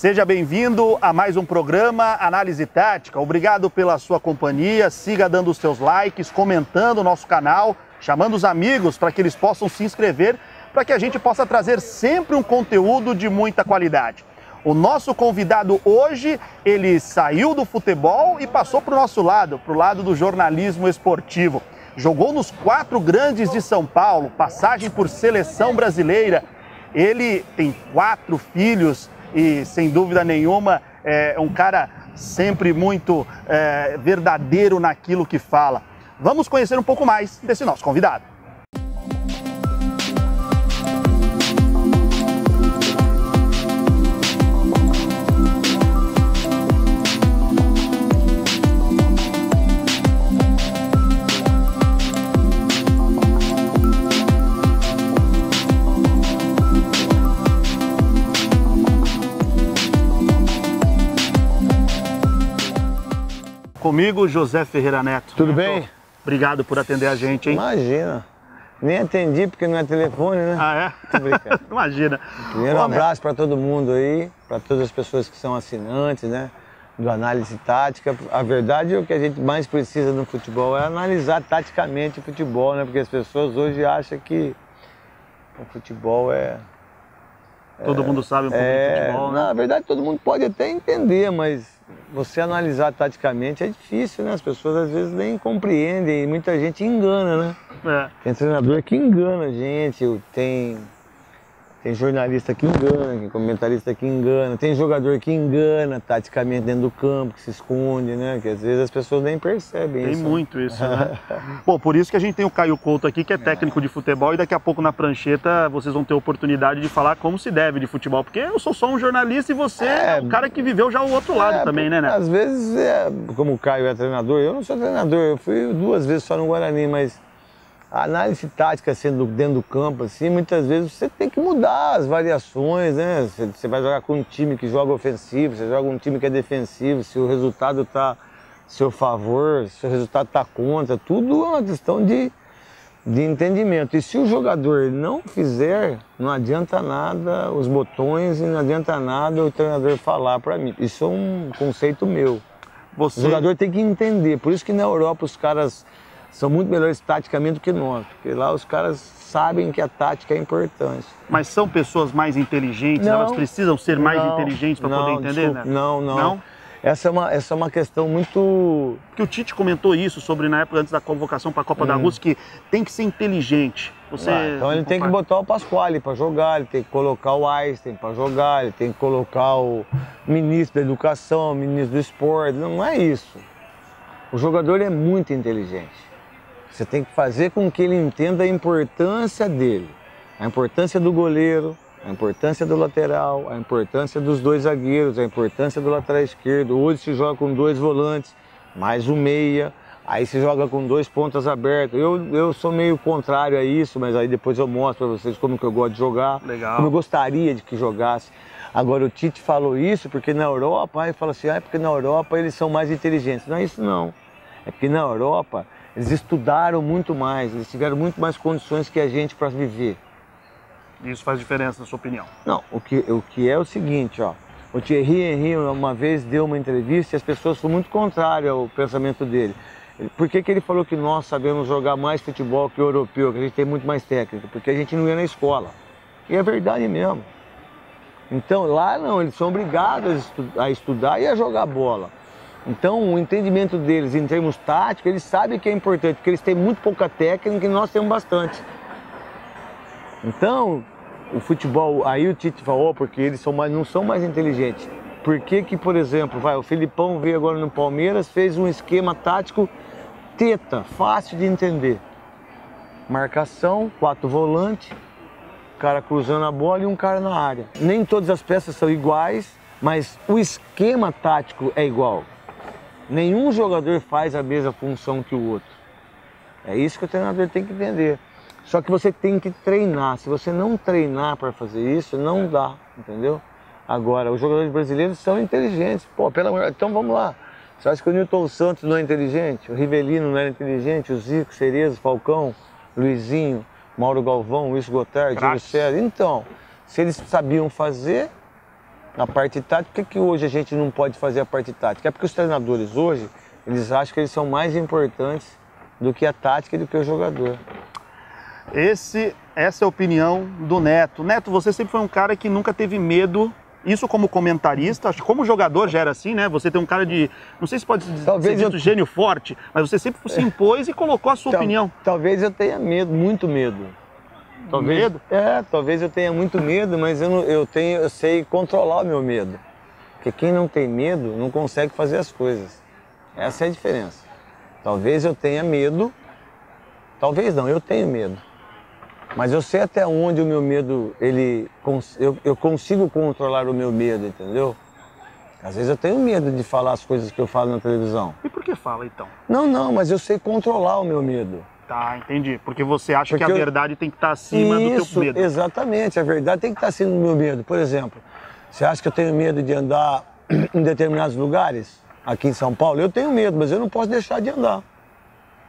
Seja bem-vindo a mais um programa Análise Tática. Obrigado pela sua companhia. Siga dando os seus likes, comentando o nosso canal, chamando os amigos para que eles possam se inscrever, para que a gente possa trazer sempre um conteúdo de muita qualidade. O nosso convidado hoje, ele saiu do futebol e passou para o nosso lado, para o lado do jornalismo esportivo. Jogou nos quatro grandes de São Paulo, passagem por seleção brasileira. Ele tem quatro filhos e, sem dúvida nenhuma, é um cara sempre muito é, verdadeiro naquilo que fala. Vamos conhecer um pouco mais desse nosso convidado. Comigo, José Ferreira Neto. Tudo bem? Obrigado por atender a gente, hein? Imagina. Nem atendi porque não é telefone, né? Ah, é? Tô brincando. Imagina. Primeiro um abraço para todo mundo aí, para todas as pessoas que são assinantes, né? Do análise tática. A verdade é o que a gente mais precisa no futebol é analisar taticamente o futebol, né? Porque as pessoas hoje acham que o futebol é. Todo mundo sabe um pouco é, de futebol, né? Na verdade, todo mundo pode até entender, mas você analisar taticamente é difícil, né? As pessoas às vezes nem compreendem e muita gente engana, né? É. Tem treinador que engana a gente, tem, tem jornalista que engana, tem comentarista que engana, tem jogador que engana taticamente dentro do campo, que se esconde, né? Que às vezes as pessoas nem percebem Tem isso. muito isso, né? Pô, por isso que a gente tem o Caio Couto aqui, que é técnico de futebol, e daqui a pouco na prancheta vocês vão ter a oportunidade de falar como se deve de futebol. Porque eu sou só um jornalista e você é, É. um cara que viveu já o outro lado É, também, né, Neto? Às vezes, é, como o Caio é treinador, eu não sou treinador, eu fui duas vezes só no Guarani, mas a análise tática sendo dentro do campo, assim, muitas vezes você tem que mudar as variações, né? Você, vai jogar com um time que joga ofensivo, você joga com um time que é defensivo, se o resultado está a seu favor, se o resultado está contra, tudo é uma questão de, de entendimento. E se o jogador não fizer, não adianta nada os botões e não adianta nada o treinador falar para mim. Isso é um conceito meu. O Você, jogador tem que entender. Por isso que na Europa os caras são muito melhores taticamente do que nós. Porque lá os caras sabem que a tática é importante. mas são pessoas mais inteligentes, Não. elas precisam ser mais Não, inteligentes para poder entender, desculpa, né? Não, não. Não? Essa, é uma, essa é uma questão muito. Porque o Tite comentou isso sobre na época antes da convocação para a Copa da Rússia, que tem que ser inteligente. Você Ah, então ele tem que botar o Pasquale para jogar, ele tem que colocar o Einstein para jogar, ele tem que colocar o ministro da Educação, o ministro do Esporte. Não, não é isso. O jogador é muito inteligente. Você tem que fazer com que ele entenda a importância dele, a importância do goleiro, a importância do lateral, a importância dos dois zagueiros, a importância do lateral esquerdo. Hoje se joga com dois volantes, mais um meia, aí se joga com dois pontas abertas. Eu, eu sou meio contrário a isso, mas aí depois eu mostro para vocês como que eu gosto de jogar, Legal. como eu gostaria de que jogasse. Agora o Tite falou isso porque na Europa, aí fala assim, ah, é porque na Europa eles são mais inteligentes. Não é isso não. É porque na Europa eles estudaram muito mais, eles tiveram muito mais condições que a gente para viver. Isso faz diferença, na sua opinião. Não, o que, o que é o seguinte, ó. O Thierry Henry uma vez deu uma entrevista e as pessoas foram muito contrárias ao pensamento dele. Ele- Por que, que ele falou que nós sabemos jogar mais futebol que o europeu, que a gente tem muito mais técnica? Porque a gente não ia na escola. E é verdade mesmo. Então lá não, eles são obrigados a estudar e a jogar bola. Então o entendimento deles em termos táticos, eles sabem que é importante, porque eles têm muito pouca técnica e nós temos bastante. Então, o futebol, aí o Tite falou, "Oh, porque eles são mais, não são mais inteligentes. Por que que, por exemplo, vai, o Filipão veio agora no Palmeiras, fez um esquema tático teta, fácil de entender. Marcação, quatro volantes, cara cruzando a bola e um cara na área. Nem todas as peças são iguais, mas o esquema tático é igual. Nenhum jogador faz a mesma função que o outro. É isso que o treinador tem que entender. Só que você tem que treinar. Se você não treinar para fazer isso, não dá, entendeu? Agora, os jogadores brasileiros são inteligentes. Pô, pelo amor, então vamos lá. Você acha que o Newton Santos não é inteligente? O Rivelino não era inteligente? O Zico, Cerezo, Falcão, Luizinho, Mauro Galvão, Luiz Gotardi, Júlio. César. Então, se eles sabiam fazer, a parte tática. Por que, que hoje a gente não pode fazer a parte tática? É porque os treinadores hoje, eles acham que eles são mais importantes do que a tática e do que o jogador. Esse, essa é a opinião do Neto. Neto, você sempre foi um cara que nunca teve medo isso como comentarista, acho que como jogador já era assim, né? Você tem um cara de, não sei se pode talvez ser dito eu... gênio forte, mas você sempre se impôs e colocou a sua Tal, opinião. Talvez eu tenha medo, muito medo. Talvez, medo? É, talvez eu tenha muito medo, mas eu, eu, tenho, eu sei controlar o meu medo. Porque quem não tem medo não consegue fazer as coisas. Essa é a diferença. Talvez eu tenha medo, talvez não, eu tenho medo. Mas eu sei até onde o meu medo, ele, eu, eu consigo controlar o meu medo, entendeu? Às vezes eu tenho medo de falar as coisas que eu falo na televisão. E por que fala então? Não, não, mas eu sei controlar o meu medo. Tá, entendi. Porque você acha Porque que a eu... verdade tem que estar acima Isso, do teu medo. Exatamente, a verdade tem que estar acima do meu medo. Por exemplo, você acha que eu tenho medo de andar em determinados lugares aqui em São Paulo? Eu tenho medo, mas eu não posso deixar de andar.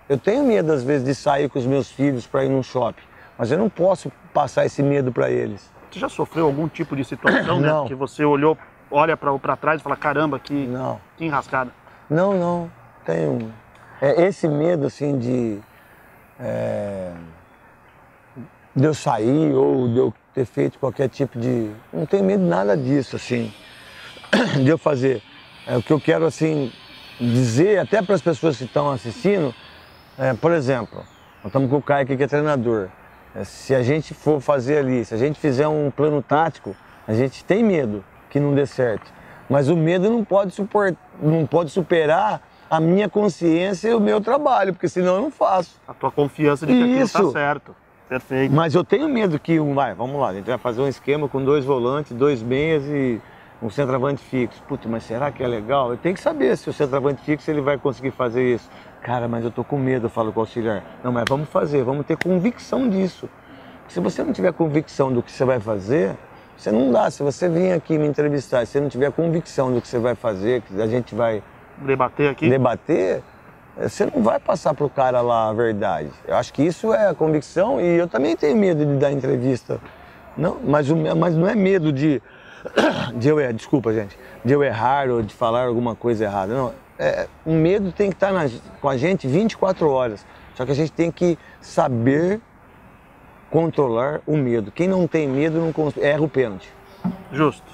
Eu tenho medo, às vezes, de sair com os meus filhos para ir num shopping. Mas eu não posso passar esse medo para eles. Você já sofreu algum tipo de situação, né? Que você olhou, olha para trás e fala, caramba, que, não. que enrascada. Não, não. Tenho. É, esse medo, assim, de. É, de eu sair ou de eu ter feito qualquer tipo de. Não tenho medo de nada disso, assim. De eu fazer. É, o que eu quero, assim, dizer até para as pessoas que estão assistindo, é, por exemplo, nós estamos com o Caio aqui que é treinador. É, se a gente for fazer ali, se a gente fizer um plano tático, a gente tem medo que não dê certo. Mas o medo não pode, suport, não pode superar a minha consciência e o meu trabalho, porque senão eu não faço. A tua confiança de que Isso. aquilo tá certo. Perfeito. Mas eu tenho medo que um. Vai, vamos lá, a gente vai fazer um esquema com dois volantes, dois meias e um centroavante fixo. Putz, mas será que é legal? Eu tenho que saber se o centroavante fixo ele vai conseguir fazer isso. Cara, mas eu tô com medo, eu falo com o auxiliar. Não, mas vamos fazer, vamos ter convicção disso. Se você não tiver convicção do que você vai fazer, você não dá. Se você vir aqui me entrevistar, se você não tiver convicção do que você vai fazer, que a gente vai debater aqui, debater, você não vai passar pro cara lá a verdade. Eu acho que isso é a convicção e eu também tenho medo de dar entrevista. Não, mas, mas não é medo de, de eu errar, desculpa gente, de eu errar ou de falar alguma coisa errada. Não, é, o medo tem que estar na, com a gente 24 horas. Só que a gente tem que saber controlar o medo. Quem não tem medo não erra o pênalti. Justo,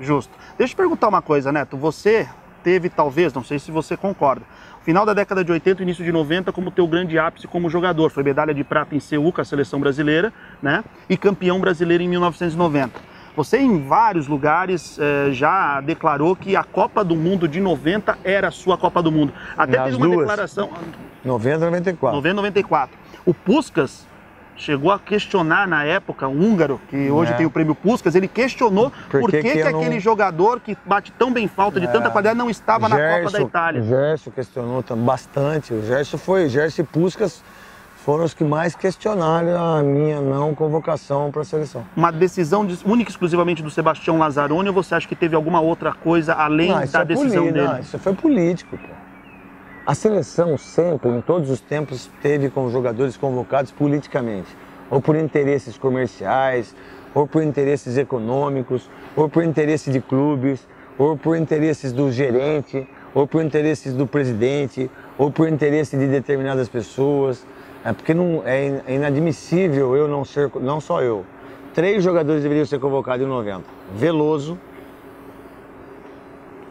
justo. Deixa eu te perguntar uma coisa, Neto. Você teve, talvez, não sei se você concorda, final da década de 80 início de 90 como teu grande ápice como jogador. Foi medalha de prata em Seul com a seleção brasileira, né? E campeão brasileiro em 1990. Você em vários lugares eh, já declarou que a Copa do Mundo de 90 era a sua Copa do Mundo. Até Nas fez uma duas. declaração. 90 94. 90 94. O Puskas chegou a questionar na época, um húngaro, que hoje é. tem o prêmio Puskas, ele questionou por, por que, que, que, que aquele não... jogador que bate tão bem falta, de é. tanta qualidade, não estava Gerson, na Copa da Itália. O Gerson questionou bastante. O Gerson foi, Gerson e Puskas foram os que mais questionaram a minha não convocação para a seleção. Uma decisão de, única e exclusivamente do Sebastião Lazzaroni ou você acha que teve alguma outra coisa além não, da é decisão dele? Não, isso foi político. Pô. A seleção sempre, em todos os tempos, teve com jogadores convocados politicamente, ou por interesses comerciais, ou por interesses econômicos, ou por interesses de clubes, ou por interesses do gerente, ou por interesses do presidente, ou por interesse de determinadas pessoas. É porque não, é, é inadmissível eu não ser, não só eu. Três jogadores deveriam ser convocados em 90. Veloso,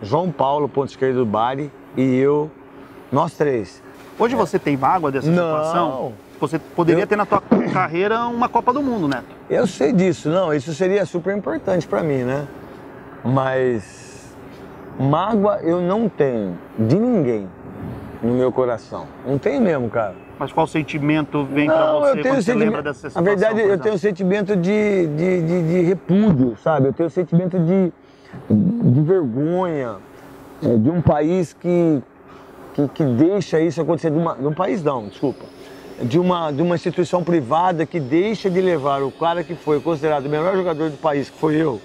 João Paulo, ponto esquerdo do Bari, e eu, nós três. Hoje é. você tem mágoa dessa não. situação? Você poderia eu... ter na tua carreira uma Copa do Mundo, Neto. Eu sei disso, não, isso seria super importante para mim, né? Mas mágoa eu não tenho de ninguém no meu coração. Não tenho mesmo, cara. Mas qual sentimento vem para você quando você lembra dessa situação? Na verdade, eu tenho um sentimento de, de, de, de, repúdio, sabe? Eu tenho um sentimento de, de vergonha é, de um país que, que, que, deixa isso acontecer. De, uma, de um país não, desculpa. De uma, de uma instituição privada que deixa de levar o cara que foi considerado o melhor jogador do país, que foi eu,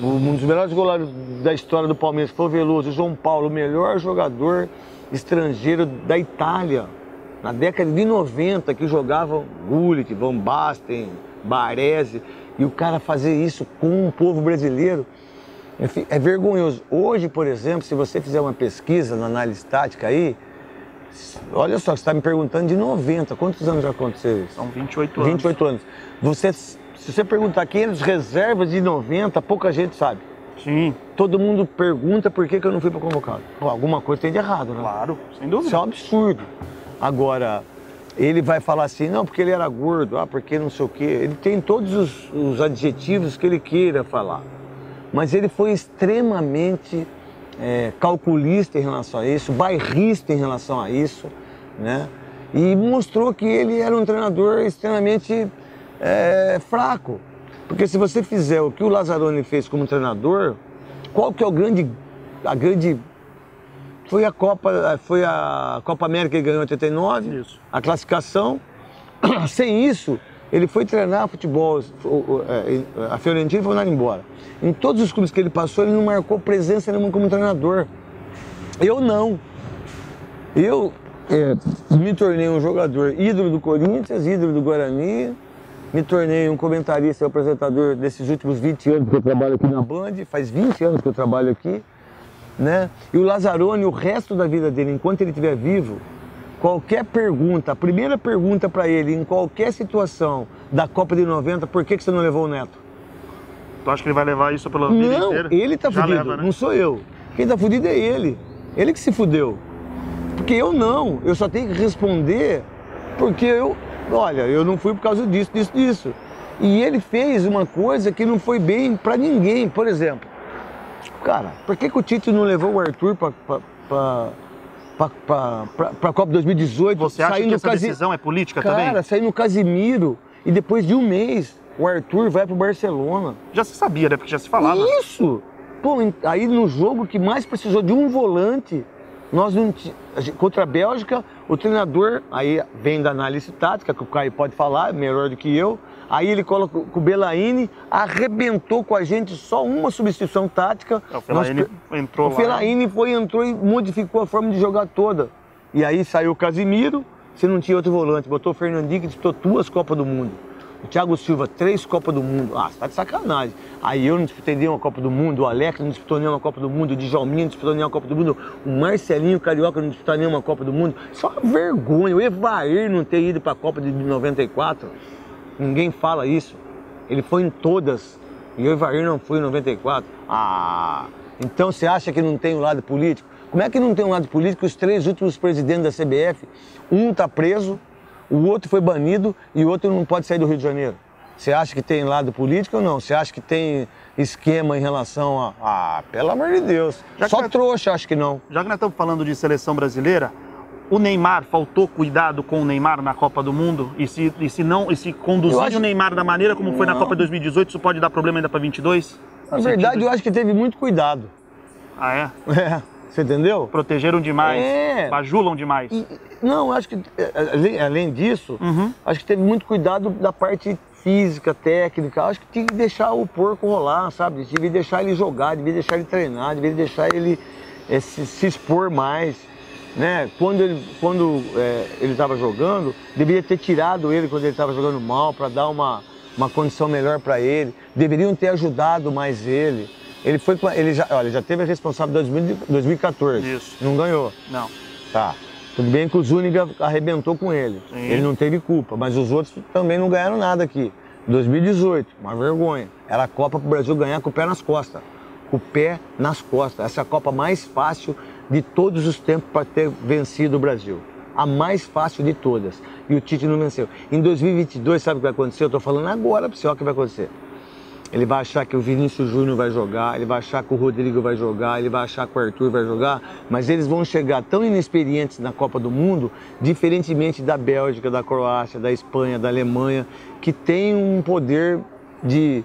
um dos melhores goleiros da história do Palmeiras, que foi o Veloso, o João Paulo, o melhor jogador estrangeiro da Itália na década de 90 que jogavam Gullit, Van Basten, Baresi, e o cara fazer isso com o povo brasileiro, é vergonhoso. Hoje, por exemplo, se você fizer uma pesquisa na análise tática aí, olha só, você está me perguntando de 90. Quantos anos já aconteceu isso? São 28 anos. 28 anos. Você, se você perguntar quem os reservas de 90, pouca gente sabe. Sim, Todo mundo pergunta por que, que eu não fui para convocado. Pô, alguma coisa tem de errado, né? claro, sem Isso dúvida. é um absurdo. Agora, ele vai falar assim, não, porque ele era gordo, ah, porque não sei o quê. Ele tem todos os, os adjetivos que ele queira falar. Mas ele foi extremamente é, calculista em relação a isso, bairrista em relação a isso, né? E mostrou que ele era um treinador extremamente é, fraco. Porque se você fizer o que o Lazzaroni fez como treinador, qual que é o grande, a grande foi a Copa, foi a Copa América que ele ganhou em 89, Isso. a classificação. Sem isso, ele foi treinar futebol, é, a Fiorentina foi mandado embora. Em todos os clubes que ele passou, ele não marcou presença nenhuma como treinador. Eu não. Eu é, me tornei um jogador ídolo do Corinthians, ídolo do Guarani, me tornei um comentarista e apresentador desses últimos 20 anos que eu trabalho aqui na Band, faz 20 anos que eu trabalho aqui né? E o Lazzaroni, o resto da vida dele, enquanto ele estiver vivo, qualquer pergunta, a primeira pergunta para ele, em qualquer situação da Copa de 90, por que, que você não levou o Neto? Tu acha que ele vai levar isso pela vida Não, inteira? ele tá Já fudido, leva, né? não sou eu. Quem tá fudido é ele. Ele que se fudeu. Porque eu não, eu só tenho que responder porque eu, olha, eu não fui por causa disso, disso, disso. E ele fez uma coisa que não foi bem para ninguém, por exemplo. Cara, por que, que o Tite não levou o Arthur pra, pra, pra Copa 2018? Você acha que essa Casi- decisão é política Cara, também? saindo no Casimiro e depois de um mês o Arthur vai pro Barcelona. Já se sabia, né? Porque já se falava. Isso! Pô, aí no jogo que mais precisou de um volante, nós não a contra a Bélgica, o treinador, aí vem da análise tática, que o Caio pode falar, melhor do que eu. Aí ele coloca com o Belaine, arrebentou com a gente só uma substituição tática. É, O Fellaini Nós- entrou o lá. Fellaini foi, entrou e modificou a forma de jogar toda. E aí saiu o Casimiro, você não tinha outro volante, botou o Fernandinho que disputou duas Copas do Mundo. O Thiago Silva, três Copas do Mundo. Ah, você tá de sacanagem. Aí eu não disputei nenhuma Copa do Mundo, o Alex não disputou nenhuma Copa do Mundo, o Djalminha não disputou nenhuma Copa do Mundo, o Marcelinho Carioca não disputou nenhuma Copa do Mundo. Isso é uma vergonha. O Evair não ter ido pra Copa de 94. Ninguém fala isso. Ele foi em todas. E o Evair não foi em 94. Ah, então você acha que não tem o lado político? Como é que não tem um lado político? Os três últimos presidentes da CBF, um tá preso, o outro foi banido e o outro não pode sair do Rio de Janeiro. Você acha que tem lado político ou não? Você acha que tem esquema em relação a. Ah, pelo amor de Deus. Já Só tá- trouxa, acho que não. Já que nós estamos falando de seleção brasileira, o Neymar faltou cuidado com o Neymar na Copa do Mundo? E se, e se não, e se conduzir acho- o Neymar da maneira como foi na. Copa de 2018, isso pode dar problema ainda para 22? Na verdade, sentido- eu acho que teve muito cuidado. Ah, é? É, você entendeu? Protegeram demais, É. bajulam demais. E- Não, acho que é, além, além disso, Uhum. acho que teve muito cuidado da parte física, técnica. Acho que tinha que deixar o porco rolar, sabe? Devia deixar ele jogar, devia deixar ele treinar, devia deixar ele é, se, se expor mais. Né? Quando ele quando é, ele estava jogando, deveria ter tirado ele quando ele estava jogando mal para dar uma, uma condição melhor para ele. Deveriam ter ajudado mais ele. Ele foi ele já, olha, já teve a responsável de 2000 2014. Isso. Não ganhou. Não. Tá. Tudo bem que o Zúñiga arrebentou com ele. Sim. Ele não teve culpa, mas os outros também não ganharam nada aqui. 2018, uma vergonha. Era a Copa pro Brasil ganhar com o pé nas costas. Com o pé nas costas. Essa é a Copa mais fácil de todos os tempos para ter vencido o Brasil. A mais fácil de todas. E o Tite não venceu. Em 2022, sabe o que vai acontecer? Eu tô falando agora para você, olha o que vai acontecer. Ele vai achar que o Vinícius Júnior vai jogar, ele vai achar que o Rodrigo vai jogar, ele vai achar que o Arthur vai jogar, mas eles vão chegar tão inexperientes na Copa do Mundo, diferentemente da Bélgica, da Croácia, da Espanha, da Alemanha, que tem um poder de.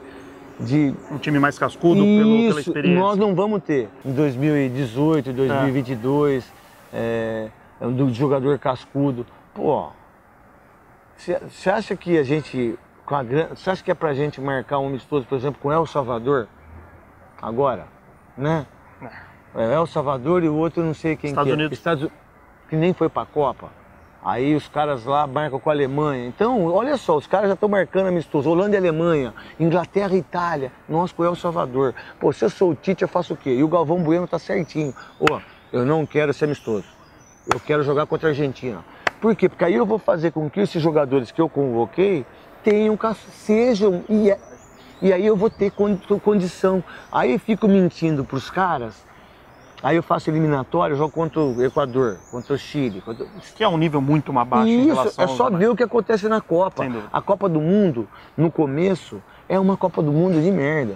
De Um time mais cascudo pelo, pela isso, experiência. nós não vamos ter. Em 2018, 2022, é, é um do jogador cascudo. Pô, você acha que a gente. com a Você acha que é pra gente marcar um amistoso, por exemplo, com El Salvador? Agora, né? É El Salvador e o outro não sei quem Estados que é. Unidos. Estados Que nem foi pra Copa. Aí os caras lá marcam com a Alemanha. Então, olha só, os caras já estão marcando amistoso. Holanda e Alemanha, Inglaterra e Itália, nós com El Salvador. Pô, se eu sou o Tite, eu faço o quê? E o Galvão Bueno tá certinho. Ó, eu não quero ser amistoso. Eu quero jogar contra a Argentina. Por quê? Porque aí eu vou fazer com que esses jogadores que eu convoquei tenham, sejam, e, é, e aí eu vou ter condição. Aí eu fico mentindo pros caras Aí eu faço eliminatório, jogo contra o Equador, contra o Chile. Contra... Isso que é um nível muito mais baixo Isso, em relação é só ver o que acontece na Copa. A Copa do Mundo, no começo, é uma Copa do Mundo de merda.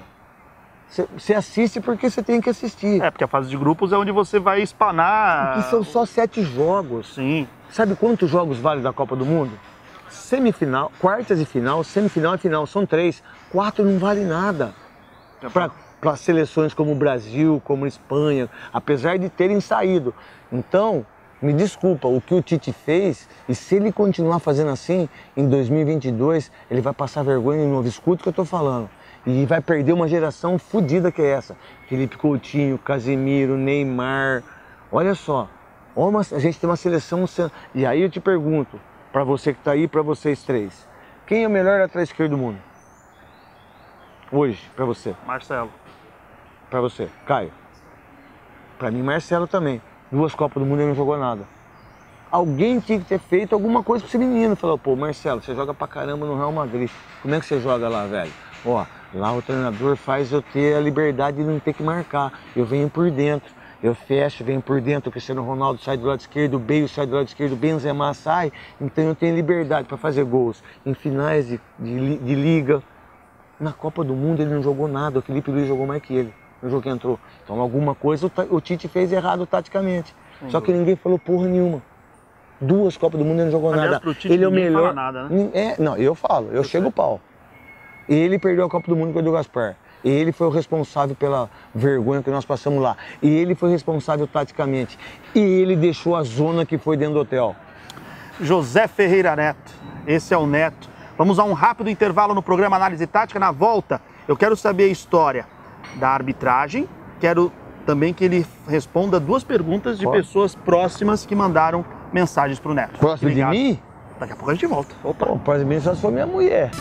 Você assiste porque você tem que assistir. É, porque a fase de grupos é onde você vai espanar. Porque são só sete jogos. Sim. Sabe quantos jogos vale da Copa do Mundo? Semifinal, quartas e final, semifinal e final, são três. Quatro não vale nada. É pra para seleções como o Brasil, como a Espanha, apesar de terem saído. Então, me desculpa, o que o Tite fez, e se ele continuar fazendo assim, em 2022, ele vai passar vergonha de novo. Escuta o que eu estou falando. E vai perder uma geração fodida que é essa. Felipe Coutinho, Casemiro, Neymar. Olha só, a gente tem uma seleção. E aí eu te pergunto, para você que está aí, para vocês três, quem é o melhor atrás esquerdo do mundo? Hoje, para você? Marcelo para você? Caio. Para mim, Marcelo também. Duas Copas do Mundo ele não jogou nada. Alguém tinha que ter feito alguma coisa para esse menino. Falou, pô, Marcelo, você joga pra caramba no Real Madrid. Como é que você joga lá, velho? Ó, lá o treinador faz eu ter a liberdade de não ter que marcar. Eu venho por dentro. Eu fecho, venho por dentro, o Cristiano Ronaldo sai do lado esquerdo, o Bale sai do lado esquerdo, o Benzema sai, então eu tenho liberdade para fazer gols em finais de, de, de liga. Na Copa do Mundo ele não jogou nada, o Felipe Luiz jogou mais que ele no jogo que entrou. Então alguma coisa o, Tite fez errado taticamente. Sem Só que ninguém falou porra nenhuma. Duas Copas do Mundo ele não jogou Aliás, nada. Tite, ele é o melhor. Nada, né? é, não, eu falo, eu, eu chego o pau. Ele perdeu a Copa do Mundo com o Edu Gaspar. Ele foi o responsável pela vergonha que nós passamos lá. E ele foi responsável taticamente. E ele deixou a zona que foi dentro do hotel. José Ferreira Neto, esse é o Neto. Vamos a um rápido intervalo no programa Análise Tática. Na volta, eu quero saber a história da arbitragem. Quero também que ele responda duas perguntas de Pode. pessoas próximas que mandaram mensagens para o Neto. Próximo de mim? Daqui a pouco a gente volta. Opa. Pô, próximo de mim só se for minha mulher.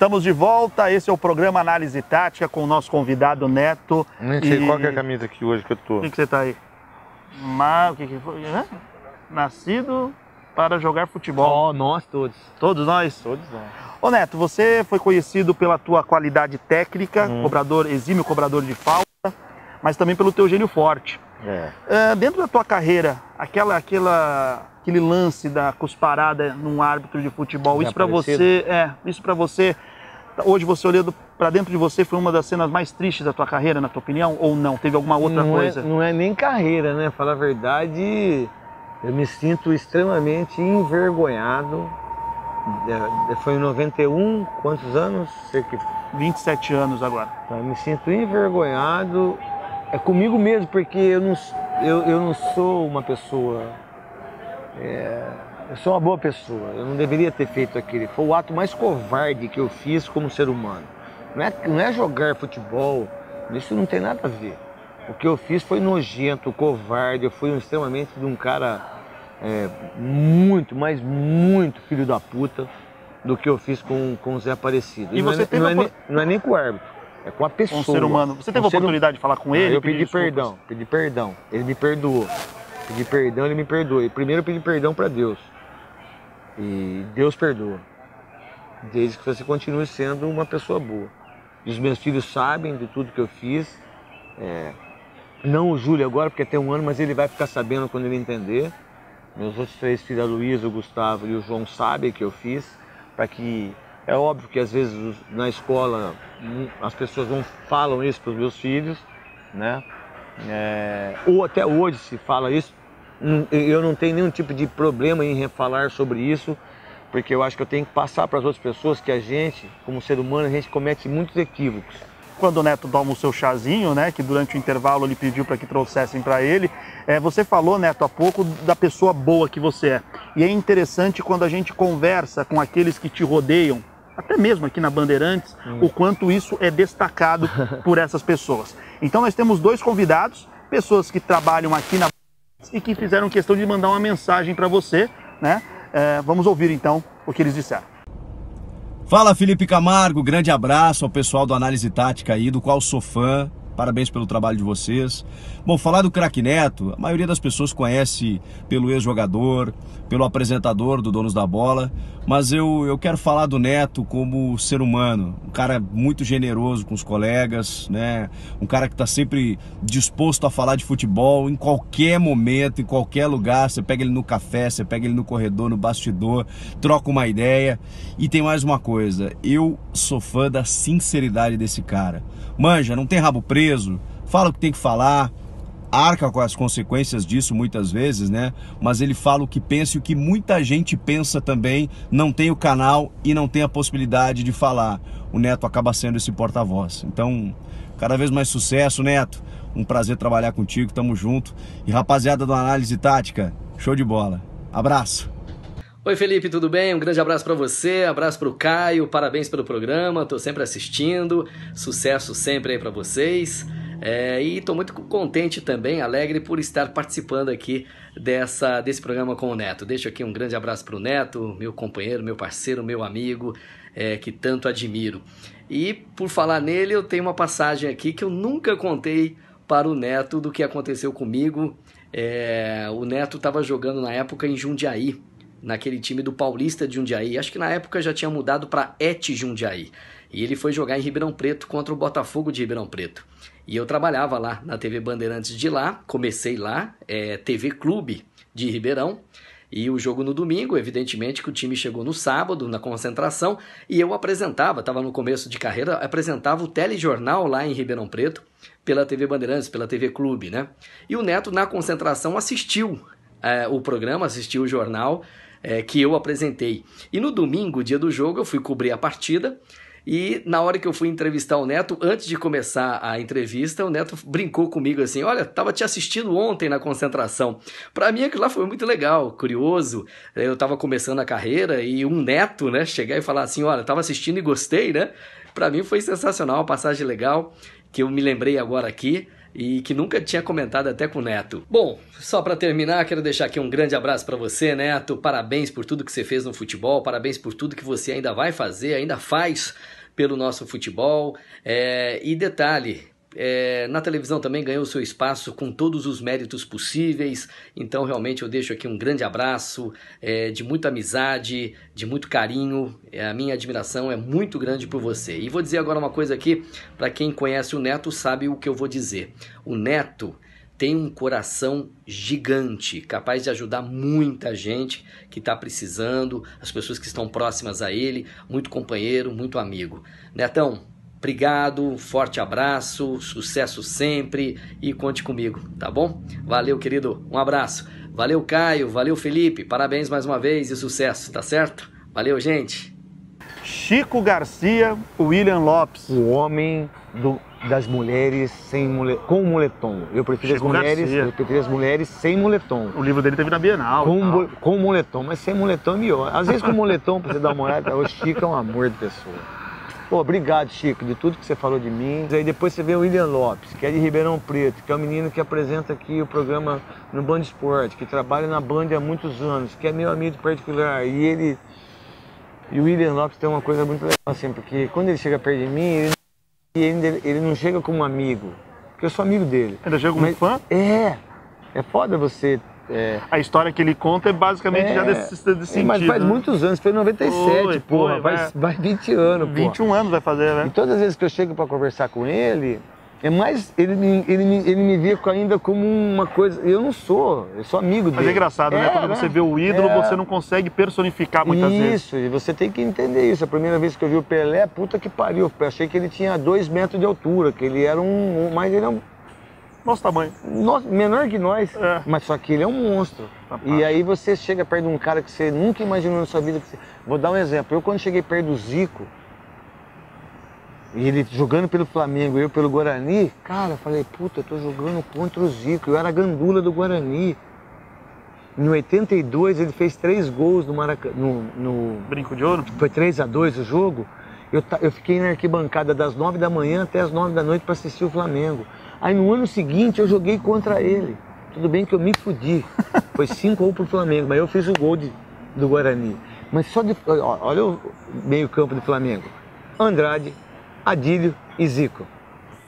Estamos de volta, esse é o programa Análise Tática com o nosso convidado Neto. Nem sei e... qual é a camisa aqui hoje que eu tô. O que, que você tá aí? Mas, o que, que foi? Nascido para jogar futebol. Oh, nós todos. Todos nós? Todos nós. Ô Neto, você foi conhecido pela tua qualidade técnica, hum. cobrador, exímio cobrador de falta, mas também pelo teu gênio forte. É. Uh, dentro da tua carreira, aquela, aquela, aquele lance da cusparada num árbitro de futebol, isso para você, é, isso para você Hoje você olhando para dentro de você foi uma das cenas mais tristes da tua carreira, na tua opinião, ou não? Teve alguma outra não é, coisa? É, não é nem carreira, né? Falar a verdade, eu me sinto extremamente envergonhado. É, foi em 91, quantos anos? Que 27 anos agora. Eu me sinto envergonhado. É comigo mesmo, porque eu não, eu, eu não sou uma pessoa. É, eu sou uma boa pessoa, eu não deveria ter feito aquele. Foi o ato mais covarde que eu fiz como ser humano. Não é, não é jogar futebol, isso não tem nada a ver. O que eu fiz foi nojento, covarde, eu fui extremamente de um cara é, muito, mas muito filho da puta do que eu fiz com, com o Zé Aparecido. E, e você não, é, não, é, não é nem com o árbitro, é com a pessoa. Um ser humano. Você teve a oportunidade de falar com ele? eu pedi perdão, pedi perdão. Ele me perdoou. Pedi perdão, ele me perdoou. Primeiro eu pedi perdão para Deus. E Deus perdoa, desde que você continue sendo uma pessoa boa. E os meus filhos sabem de tudo que eu fiz. É, não o Júlio agora, porque tem um ano, mas ele vai ficar sabendo quando ele entender. Meus outros três filhos, a Luísa, o Gustavo e o João, sabem que eu fiz. Para que. É óbvio que às vezes na escola hum, as pessoas não falam isso para os meus filhos, né? É, ou até hoje se fala isso, eu não tenho nenhum tipo de problema em falar sobre isso, porque eu acho que eu tenho que passar para as outras pessoas que a gente, como ser humano, a gente comete muitos equívocos. Quando o Neto toma o seu chazinho, né, que durante o intervalo ele pediu para que trouxessem para ele, é, você falou, Neto, há pouco da pessoa boa que você é. E é interessante quando a gente conversa com aqueles que te rodeiam, até mesmo aqui na Bandeirantes, hum. o quanto isso é destacado por essas pessoas. Então nós temos dois convidados, pessoas que trabalham aqui na e que fizeram questão de mandar uma mensagem para você, né? É, vamos ouvir então o que eles disseram. Fala Felipe Camargo, grande abraço ao pessoal do Análise Tática aí, do qual sou fã. Parabéns pelo trabalho de vocês. Bom, falar do craque Neto, a maioria das pessoas conhece pelo ex-jogador, pelo apresentador do Donos da Bola, mas eu, eu quero falar do Neto como ser humano, um cara muito generoso com os colegas, né? Um cara que está sempre disposto a falar de futebol em qualquer momento, em qualquer lugar. Você pega ele no café, você pega ele no corredor, no bastidor, troca uma ideia. E tem mais uma coisa, eu sou fã da sinceridade desse cara. Manja, não tem rabo preso, fala o que tem que falar, arca com as consequências disso muitas vezes, né? Mas ele fala o que pensa e o que muita gente pensa também, não tem o canal e não tem a possibilidade de falar. O Neto acaba sendo esse porta-voz. Então, cada vez mais sucesso, Neto. Um prazer trabalhar contigo, tamo junto. E rapaziada do Análise Tática, show de bola. Abraço. Oi Felipe, tudo bem? Um grande abraço para você, abraço para o Caio, parabéns pelo programa, tô sempre assistindo, sucesso sempre aí para vocês. É, e estou muito contente também, alegre por estar participando aqui dessa, desse programa com o Neto. Deixo aqui um grande abraço para o Neto, meu companheiro, meu parceiro, meu amigo, é, que tanto admiro. E por falar nele, eu tenho uma passagem aqui que eu nunca contei para o Neto do que aconteceu comigo. É, o Neto estava jogando na época em Jundiaí, naquele time do Paulista de Jundiaí. Acho que na época já tinha mudado para Et Jundiaí. E ele foi jogar em Ribeirão Preto contra o Botafogo de Ribeirão Preto. E eu trabalhava lá na TV Bandeirantes de lá, comecei lá, é, TV Clube de Ribeirão. E o jogo no domingo, evidentemente que o time chegou no sábado, na concentração, e eu apresentava, estava no começo de carreira, apresentava o telejornal lá em Ribeirão Preto, pela TV Bandeirantes, pela TV Clube, né? E o Neto, na concentração, assistiu é, o programa, assistiu o jornal é, que eu apresentei. E no domingo, dia do jogo, eu fui cobrir a partida, e na hora que eu fui entrevistar o Neto, antes de começar a entrevista, o Neto brincou comigo assim: Olha, tava te assistindo ontem na concentração. Para mim aquilo lá foi muito legal, curioso. Eu tava começando a carreira e um neto, né, chegar e falar assim: Olha, tava assistindo e gostei, né? Para mim foi sensacional, uma passagem legal que eu me lembrei agora aqui e que nunca tinha comentado até com o Neto. Bom, só para terminar, quero deixar aqui um grande abraço para você, Neto. Parabéns por tudo que você fez no futebol, parabéns por tudo que você ainda vai fazer, ainda faz pelo nosso futebol. É, e detalhe, é, na televisão também ganhou seu espaço com todos os méritos possíveis. Então, realmente, eu deixo aqui um grande abraço é, de muita amizade, de muito carinho. É, a minha admiração é muito grande por você. E vou dizer agora uma coisa aqui: para quem conhece o Neto, sabe o que eu vou dizer. O Neto tem um coração gigante, capaz de ajudar muita gente que está precisando, as pessoas que estão próximas a ele, muito companheiro, muito amigo. Netão, obrigado, forte abraço, sucesso sempre e conte comigo, tá bom? Valeu, querido, um abraço. Valeu, Caio, valeu, Felipe, parabéns mais uma vez e sucesso, tá certo? Valeu, gente. Chico Garcia, William Lopes. O homem do das mulheres sem mule... com moletom. Eu prefiro Chico as mulheres, eu prefiro as mulheres sem moletom. O livro dele teve na Bienal. Com, com moletom, mas sem moletom é melhor. Às vezes com moletom, pra você dar uma olhada, o Chico é um amor de pessoa. Pô, obrigado, Chico, de tudo que você falou de mim. Aí depois você vê o William Lopes, que é de Ribeirão Preto, que é o um menino que apresenta aqui o programa no Band Esporte, que trabalha na Band há muitos anos, que é meu amigo particular. E ele. E o William Lopes tem uma coisa muito legal, assim, porque quando ele chega perto de mim, ele ele, ele não chega como amigo, porque eu sou amigo dele. Ainda chega como Mas, fã? É. É foda você. É... A história que ele conta é basicamente é, já desse, desse sentido. Mas faz né? muitos anos, foi em 97, foi, porra. Foi, vai, vai 20 anos, 21 porra. anos vai fazer, né? E todas as vezes que eu chego para conversar com ele, é mais, ele me, ele, me, ele me via ainda como uma coisa. Eu não sou, eu sou amigo dele. Mas é engraçado, né? é, né? Quando né? você vê o ídolo, é. você não consegue personificar muitas isso, vezes. Isso, e você tem que entender isso. A primeira vez que eu vi o Pelé, puta que pariu. Eu achei que ele tinha dois metros de altura, que ele era um. Mas ele é um. Nosso tamanho. Nosso, menor que nós. É. Mas só que ele é um monstro. E aí você chega perto de um cara que você nunca imaginou na sua vida. Você... Vou dar um exemplo. Eu quando cheguei perto do Zico, e ele jogando pelo Flamengo e eu pelo Guarani, cara, eu falei, puta, eu tô jogando contra o Zico. Eu era a gandula do Guarani. Em 82 ele fez três gols no Maracanã. No, no... Brinco de ouro? Foi 3 a 2 o jogo. Eu, eu fiquei na arquibancada das 9 da manhã até as 9 da noite para assistir o Flamengo. Aí no ano seguinte eu joguei contra ele. Tudo bem que eu me fudi. Foi 5 ou pro Flamengo, mas eu fiz o gol de, do Guarani. Mas só de. Olha o meio-campo do Flamengo. Andrade, Adílio e Zico.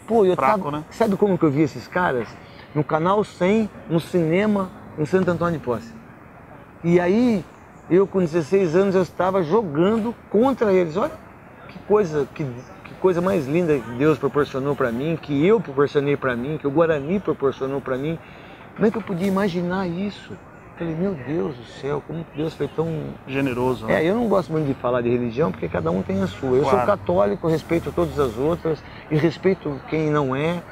Pô, eu Fraco, tava. né? Sabe como que eu vi esses caras? No canal 100, no cinema, em Santo Antônio de Posse. E aí, eu com 16 anos, eu estava jogando contra eles. Olha que coisa, que, que coisa mais linda que Deus proporcionou para mim, que eu proporcionei para mim, que o Guarani proporcionou para mim. Como é que eu podia imaginar isso? Falei, meu Deus do céu, como Deus foi tão Generoso, né? é, eu não gosto muito de falar de religião porque cada um tem a sua. Eu Claro. sou católico, respeito todas as outras e respeito quem não é,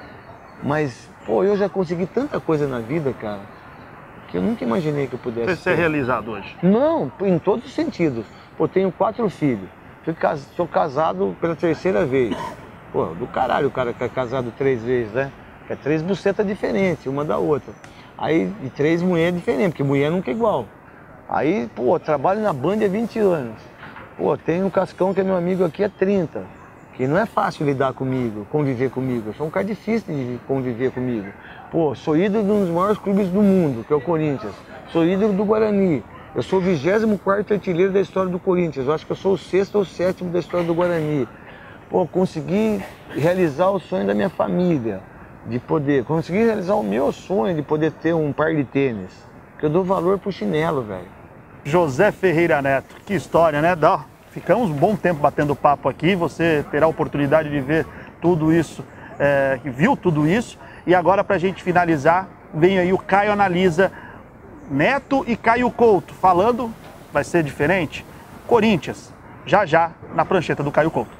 mas, pô, eu já consegui tanta coisa na vida, cara, que eu nunca imaginei que eu pudesse. Você ser ter. realizado hoje. Não, em todos os sentidos. Pô, tenho quatro filhos. Fui Sou casado pela terceira vez. Pô, do caralho o cara que é casado três vezes, né? É três bucetas diferentes, uma da outra. Aí, e três mulheres diferentes, porque mulher nunca é igual. Aí, pô, trabalho na Band há 20 anos. Pô, tem um Cascão que é meu amigo aqui há 30. Que não é fácil lidar comigo, conviver comigo. Eu sou um cara difícil de conviver comigo. Pô, sou ídolo de um dos maiores clubes do mundo, que é o Corinthians. Sou ídolo do Guarani. Eu sou o 24 artilheiro da história do Corinthians. Eu acho que eu sou o sexto ou sétimo da história do Guarani. Pô, consegui realizar o sonho da minha família, de poder. Consegui realizar o meu sonho de poder ter um par de tênis. Que eu dou valor pro chinelo, velho. José Ferreira Neto, que história, né? Dá. Ficamos um bom tempo batendo papo aqui. Você terá a oportunidade de ver tudo isso, é, viu tudo isso. E agora, para a gente finalizar, vem aí o Caio Analisa Neto e Caio Couto falando. Vai ser diferente? Corinthians, já já na prancheta do Caio Couto.